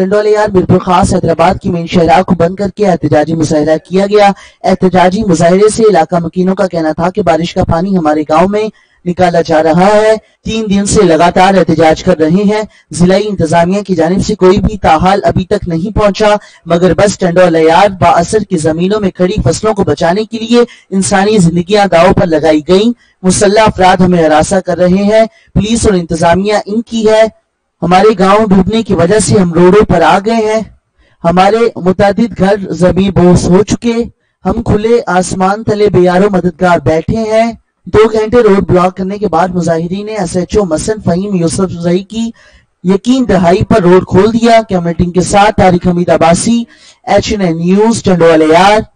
टंडोलियार मिरपुर खास हैदराबाद की मेन शहरा को बंद करके एहतजाजी मुजाहरा किया गया। एहतजाजी मुजाहरे से इलाका मकीनों का कहना था कि बारिश का पानी हमारे गाँव में निकाला जा रहा है। तीन दिन से लगातार एहतजाज कर रहे हैं। जिलाई इंतजामिया की जानब से कोई भी ताहाल अभी तक नहीं पहुँचा, मगर बस टंडोलियार बासर की जमीनों में खड़ी फ़सलों को बचाने के लिए इंसानी जिंदगियाँ दाव पर लगाई गई। मुसल्ला अफराद हमें हरासा कर रहे हैं। पुलिस और इंतजामिया इनकी है। हमारे गाँव डूबने की वजह से हम रोडों पर आ गए हैं। हमारे मुताद घर जमी बोस हो चुके। हम खुले आसमान तले बेयारो मददगार बैठे हैं। दो घंटे रोड ब्लॉक करने के बाद मुजाहिरी ने एस एच ओ मसन फहीम यूसुफ जई की यकीन दहाई पर रोड खोल दिया। कैमरा टीम के साथ Tariq Hameed Abbasi H N news चंडोलियार